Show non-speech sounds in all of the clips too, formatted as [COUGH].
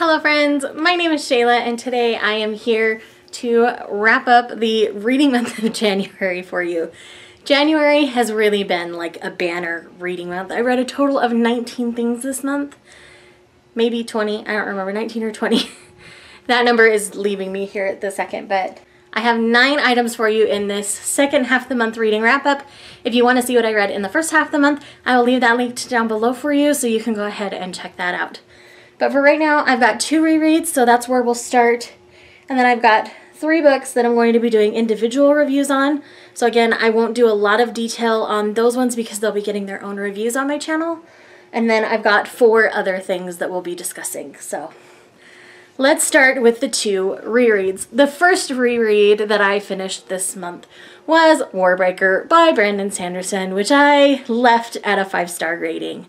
Hello friends, my name is Shayla and today I am here to wrap up the reading month of [LAUGHS] January for you. January has really been like a banner reading month. I read a total of 19 things this month. Maybe 20, I don't remember, 19 or 20. [LAUGHS] that number is leaving me here at the second, but I have nine items for you in this second half of the month reading wrap up. If you want to see what I read in the first half of the month, I will leave that linked down below for you so you can go ahead and check that out. But for right now, I've got two rereads, so that's where we'll start. And then I've got three books that I'm going to be doing individual reviews on. So again, I won't do a lot of detail on those ones because they'll be getting their own reviews on my channel. And then I've got four other things that we'll be discussing. So let's start with the two rereads. The first reread that I finished this month was Warbreaker by Brandon Sanderson, which I left at a five-star rating.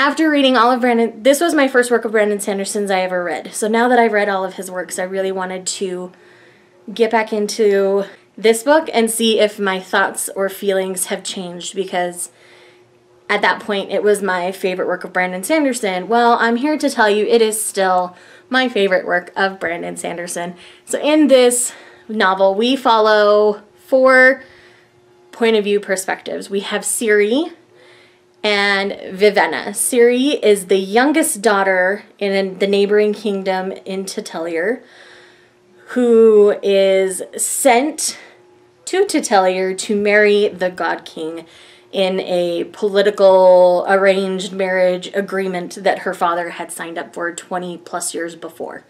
After reading all of Brandon, this was my first work of Brandon Sanderson's I ever read. So now that I've read all of his works, I really wanted to get back into this book and see if my thoughts or feelings have changed because at that point it was my favorite work of Brandon Sanderson. Well, I'm here to tell you it is still my favorite work of Brandon Sanderson. So in this novel, we follow four point of view perspectives. We have Siri, and Vivenna. Siri is the youngest daughter in the neighboring kingdom in T'Telir, who is sent to T'Telir to marry the God King in a political arranged marriage agreement that her father had signed up for 20 plus years before.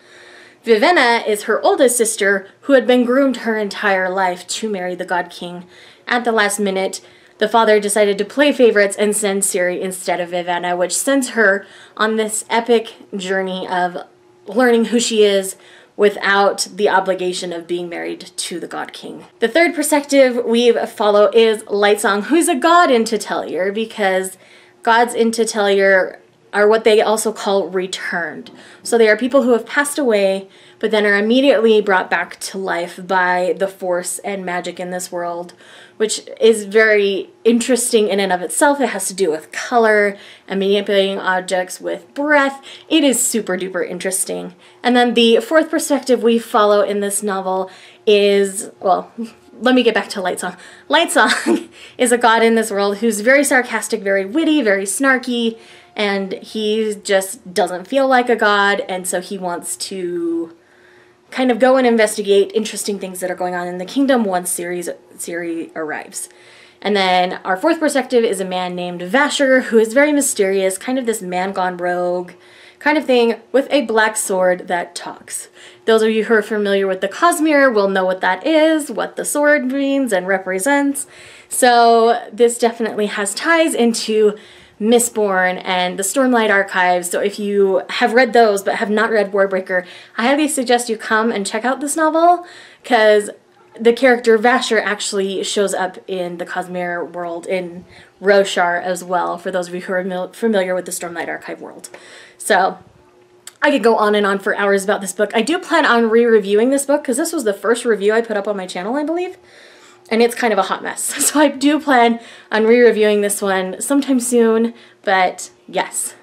Vivenna is her oldest sister who had been groomed her entire life to marry the God King. At the last minute, the father decided to play favorites and send Siri instead of Vivenna, which sends her on this epic journey of learning who she is without the obligation of being married to the god king. The third perspective we follow is Lightsong, who's a god in T'Telir because gods in T'Telir are what they also call returned. So they are people who have passed away but then are immediately brought back to life by the force and magic in this world, which is very interesting in and of itself. It has to do with color and manipulating objects with breath. It is super duper interesting. And then the fourth perspective we follow in this novel is, well, [LAUGHS] let me get back to Lightsong. Lightsong [LAUGHS] is a god in this world who's very sarcastic, very witty, very snarky, and he just doesn't feel like a god, and so he wants to kind of go and investigate interesting things that are going on in the kingdom once Siri's, Siri arrives. And then our fourth perspective is a man named Vasher, who is very mysterious, kind of this man gone rogue kind of thing, with a black sword that talks. Those of you who are familiar with the Cosmere will know what that is, what the sword means and represents. So this definitely has ties into Mistborn and the Stormlight Archives. So if you have read those but have not read Warbreaker, I highly suggest you come and check out this novel because the character Vasher actually shows up in the Cosmere world in Roshar as well, for those of you who are familiar with the Stormlight Archive world. So I could go on and on for hours about this book. I do plan on re-reviewing this book because this was the first review I put up on my channel, I believe and it's kind of a hot mess. [LAUGHS] So I do plan on re-reviewing this one sometime soon, but yes,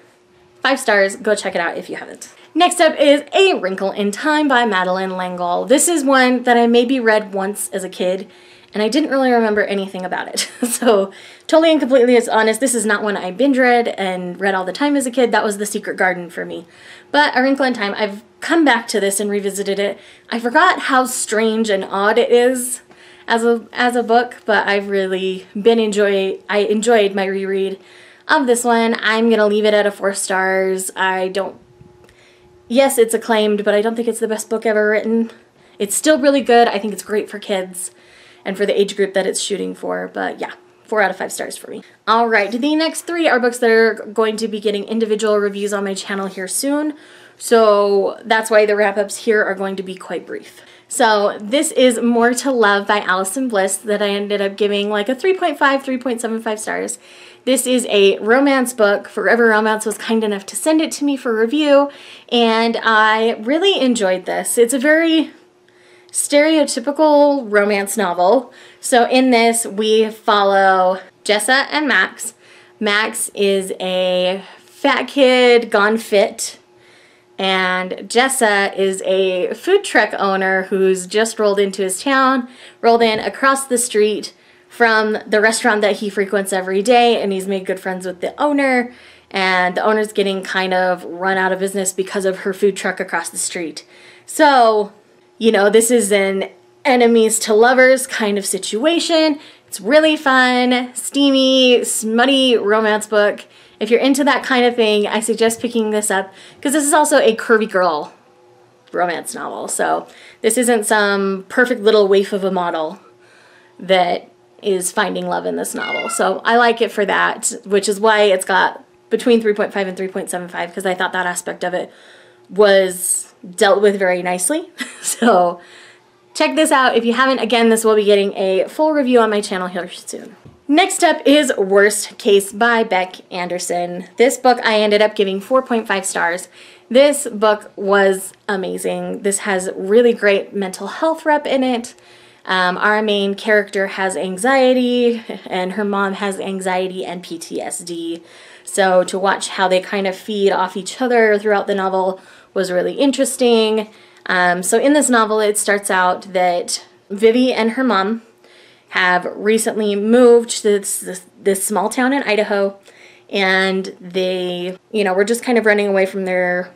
five stars, go check it out if you haven't. Next up is A Wrinkle in Time by Madeleine L'Engle. This is one that I maybe read once as a kid, and I didn't really remember anything about it. [LAUGHS] so totally and completely as honest, this is not one I binge read and read all the time as a kid. That was The Secret Garden for me. But A Wrinkle in Time, I've come back to this and revisited it. I forgot how strange and odd it is as a as a book, but I've really been enjoy I enjoyed my reread of this one. I'm gonna leave it at a four stars. I don't yes, it's acclaimed, but I don't think it's the best book ever written. It's still really good. I think it's great for kids and for the age group that it's shooting for, but yeah. Four out of five stars for me. All right, the next three are books that are going to be getting individual reviews on my channel here soon. So that's why the wrap-ups here are going to be quite brief. So this is More to Love by Alison Bliss that I ended up giving like a 3.5, 3.75 stars. This is a romance book. Forever Romance was kind enough to send it to me for review, and I really enjoyed this. It's a very stereotypical romance novel. So in this, we follow Jessa and Max. Max is a fat kid gone fit And Jessa is a food truck owner who's just rolled into his town, rolled in across the street from the restaurant that he frequents every day, and he's made good friends with the owner. And the owner's getting kind of run out of business because of her food truck across the street. So, you know, this is an enemies to lovers kind of situation. It's really fun, steamy, smutty romance book. If you're into that kind of thing, I suggest picking this up because this is also a curvy girl romance novel. So this isn't some perfect little waif of a model that is finding love in this novel. So I like it for that, which is why it's got between 3.5 and 3.75 because I thought that aspect of it was dealt with very nicely. [LAUGHS] so check this out. If you haven't, again, this will be getting a full review on my channel here soon. Next up is Worst Case by Beck Anderson. This book I ended up giving 4.5 stars. This book was amazing. This has really great mental health rep in it. Um, our main character has anxiety, [LAUGHS] and her mom has anxiety and PTSD. So to watch how they kind of feed off each other throughout the novel was really interesting. Um, so in this novel, it starts out that Vivi and her mom have recently moved to this, this, this small town in Idaho, and they, you know, were just kind of running away from their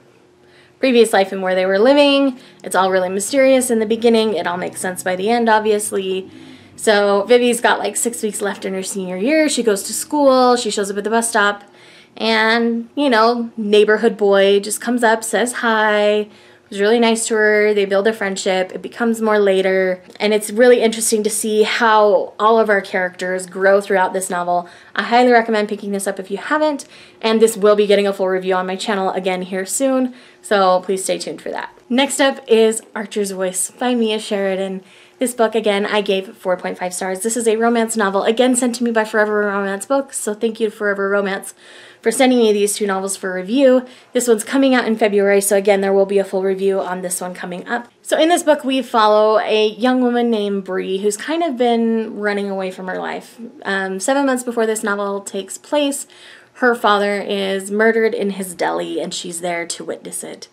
previous life and where they were living. It's all really mysterious in the beginning. It all makes sense by the end, obviously. So Vivi's got like six weeks left in her senior year. She goes to school. She shows up at the bus stop. And, you know, neighborhood boy just comes up, says hi, was really nice to her. They build a friendship. It becomes more later. And it's really interesting to see how all of our characters grow throughout this novel. I highly recommend picking this up if you haven't. And this will be getting a full review on my channel again here soon. So please stay tuned for that. Next up is Archer's Voice by Mia Sheridan. This book, again, I gave 4.5 stars. This is a romance novel, again sent to me by Forever Romance Books, so thank you Forever Romance for sending me these two novels for review. This one's coming out in February, so again, there will be a full review on this one coming up. So in this book, we follow a young woman named Bree who's kind of been running away from her life. Um, seven months before this novel takes place, her father is murdered in his deli, and she's there to witness it.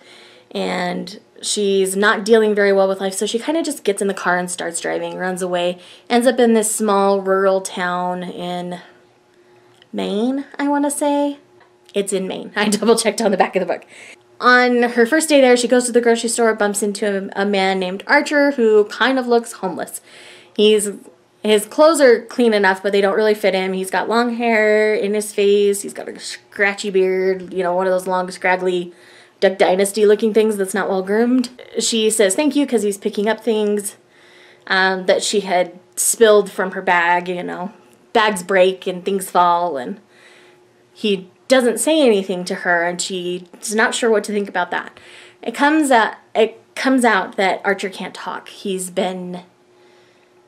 And she's not dealing very well with life, so she kind of just gets in the car and starts driving, runs away, ends up in this small rural town in Maine, I want to say. It's in Maine. [LAUGHS] I double checked on the back of the book. On her first day there, she goes to the grocery store, bumps into a, a man named Archer who kind of looks homeless. He's his clothes are clean enough, but they don't really fit him. He's got long hair in his face. He's got a scratchy beard, you know, one of those long, scraggly Duck Dynasty looking things that's not well groomed. She says thank you because he's picking up things um, that she had spilled from her bag, you know, bags break and things fall and he doesn't say anything to her and she's not sure what to think about that. It comes out it comes out that Archer can't talk. He's been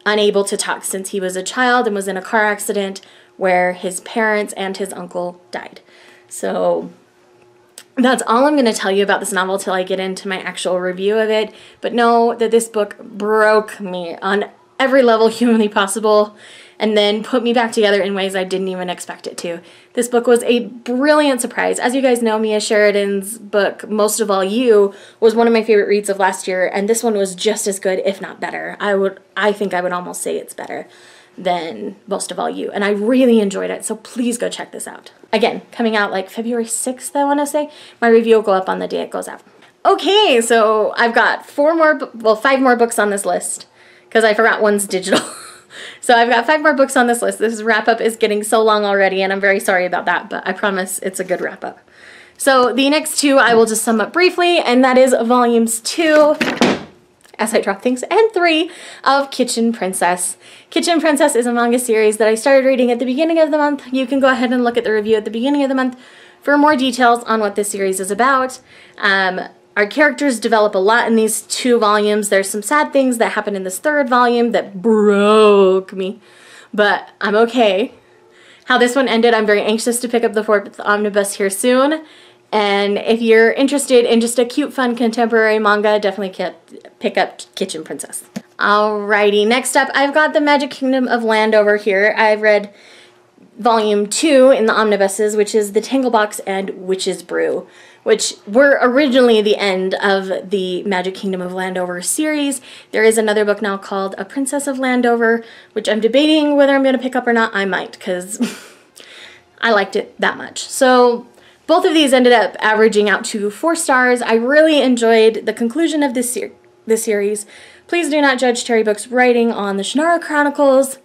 unable to talk since he was a child and was in a car accident where his parents and his uncle died. So that's all I'm going to tell you about this novel till I get into my actual review of it. But know that this book broke me on every level [LAUGHS] humanly possible and then put me back together in ways I didn't even expect it to. This book was a brilliant surprise. As you guys know, Mia Sheridan's book, Most of All You, was one of my favorite reads of last year, and this one was just as good, if not better. I would I think I would almost say it's better than Most of All You, and I really enjoyed it, so please go check this out. Again, coming out like February 6th, I want to say. My review will go up on the day it goes out. Okay, so I've got four more, well, five more books on this list because I forgot one's digital. [LAUGHS] so I've got five more books on this list. This wrap up is getting so long already, and I'm very sorry about that, but I promise it's a good wrap up. So the next two I will just sum up briefly, and that is volumes two, as I drop things, and three of Kitchen Princess. Kitchen Princess is a manga series that I started reading at the beginning of the month. You can go ahead and look at the review at the beginning of the month for more details on what this series is about. Um, our characters develop a lot in these two volumes. There's some sad things that happen in this third volume that broke me, but I'm okay. How this one ended, I'm very anxious to pick up the fourth omnibus here soon. And if you're interested in just a cute, fun contemporary manga, definitely pick up Kitchen Princess. Alrighty, next up, I've got The Magic Kingdom of Landover here. I've read volume two in the omnibuses, which is The Tangle Box and Witch's Brew. Which were originally the end of the Magic Kingdom of Landover series. There is another book now called A Princess of Landover, which I'm debating whether I'm going to pick up or not. I might, because [LAUGHS] I liked it that much. So both of these ended up averaging out to four stars. I really enjoyed the conclusion of this, ser this series. Please do not judge Terry Brooks' writing on the Shannara Chronicles.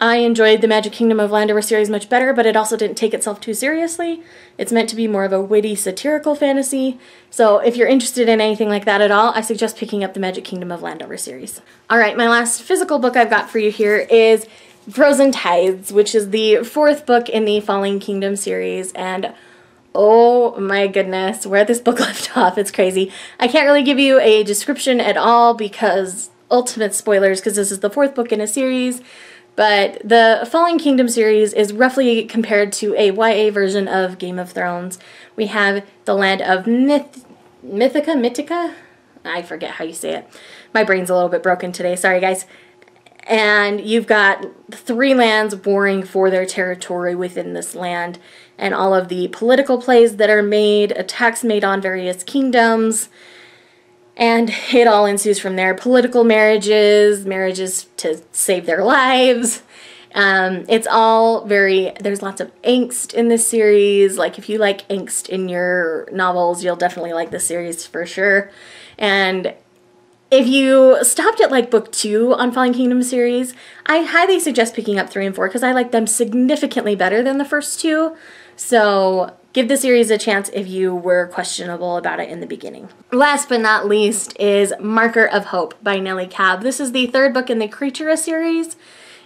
I enjoyed the Magic Kingdom of Landover series much better, but it also didn't take itself too seriously. It's meant to be more of a witty, satirical fantasy. So if you're interested in anything like that at all, I suggest picking up the Magic Kingdom of Landover series. All right, my last physical book I've got for you here is Frozen Tides, which is the fourth book in the Falling Kingdom series. And oh my goodness, where this book [LAUGHS] left off, it's crazy. I can't really give you a description at all because ultimate spoilers, because this is the fourth book in a series. But the Falling Kingdom series is roughly compared to a YA version of Game of Thrones. We have the land of Myth Mythica, Mythica? I forget how you say it. My brain's a little bit broken today. Sorry, guys. And you've got three lands warring for their territory within this land, and all of the political plays that are made, attacks made on various kingdoms, and it all ensues from there. Political marriages, marriages to save their lives. Um, it's all very, there's lots of angst in this series. Like, if you like angst in your novels, you'll definitely like this series for sure. And if you stopped at like book two on Falling Kingdom series, I highly suggest picking up three and four because I like them significantly better than the first two. So give the series a chance if you were questionable about it in the beginning. Last but not least is Marker of Hope by Nely Cab. This is the third book in the Creatura series,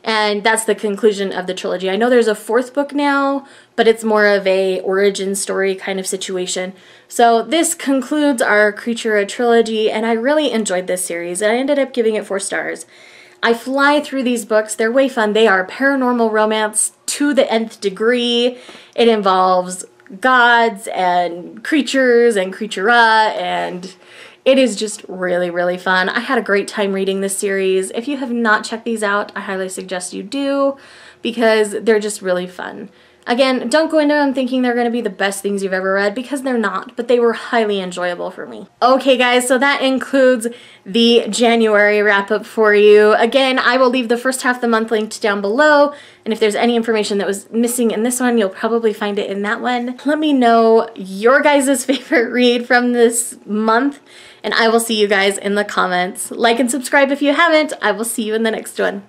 and that's the conclusion of the trilogy. I know there's a fourth book now, but it's more of a origin story kind of situation. So this concludes our Creatura trilogy, and I really enjoyed this series. and I ended up giving it four stars. I fly through these books. They're way fun. They are paranormal romance to the nth degree. It involves gods and creatures and creatura and it is just really, really fun. I had a great time reading this series. If you have not checked these out, I highly suggest you do because they're just really fun. Again, don't go into them thinking they're going to be the best things you've ever read because they're not, but they were highly enjoyable for me. Okay guys, so that includes the January wrap up for you. Again, I will leave the first half of the month linked down below, and if there's any information that was missing in this one, you'll probably find it in that one. Let me know your guys' [LAUGHS] favorite read from this month, and I will see you guys in the comments. Like and subscribe if you haven't. I will see you in the next one.